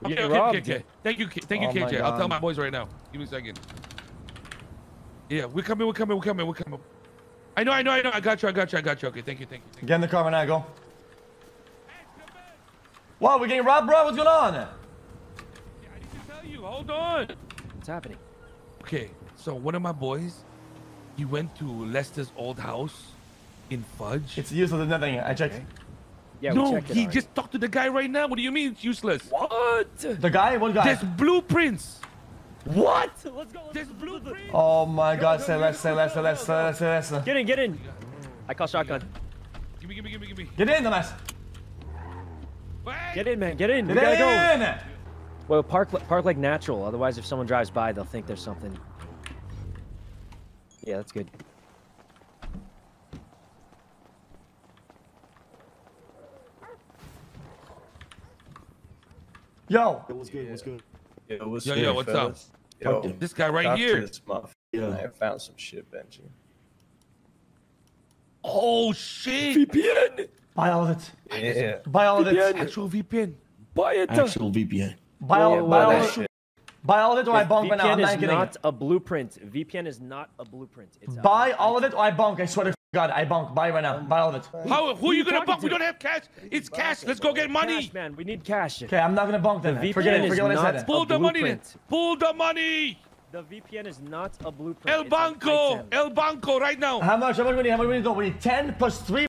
We're Okay, getting okay, robbed. okay, okay. Thank you, thank you, Oh KJ. I'll tell my boys right now. Give me a second. Yeah, we're coming, we're coming, we're coming, we're coming. I know, I know, I know. I got you, I got you, I got you. Okay, thank you, thank you. Thank. Get in the car right now, go. Wow, we're getting robbed, bro. What's going on? Yeah, I need to tell you. Hold on. What's happening? Okay, so one of my boys, he went to Lester's old house in Fudge. It's useless as nothing. I checked. Yeah, no, checked he already. just talked to the guy right now. What do you mean it's useless? What? The guy? What guy? There's blueprints. What? Let's go. There's blueprints. Oh my god, say less, say less, say less, say less, say less. Get in, get in. I call shotgun. Give me, give me, give me, give me. Get in, dumbass. Wait. Get in, man. Get in. We Get gotta go. in! Well, park park like natural. Otherwise, if someone drives by, they'll think there's something. Yeah, that's good. Yo, What's good? What's good? Yo, what's Yo, good, yo, what's up? Yo, This guy right here. This motherfucker. I found some shit, Benji. Oh shit! VPN. buy all of it. Yeah. Buy all of it. Actual VPN. Buy it. Actual VPN. Buy all, Yeah, buy buy all that of it. Buy all of it or I bonk right now. I'm VPN not is kidding. not a blueprint. VPN is not a blueprint. It's a- Buy all of it or I bonk. I swear to God, I bunk. Buy right now. Buy all of it. How? Who are you gonna bunk? buck? We don't have cash. It's cash. Let's go get money. Cash, man. We need cash. Okay, I'm not gonna bunk then. VPN Forget it. Forget what I not said. Pull a the money. then. Pull the money. The VPN is not a blueprint. El Banco. El Banco. Right now. How much? How much we need? How much we need? We need 10 plus 3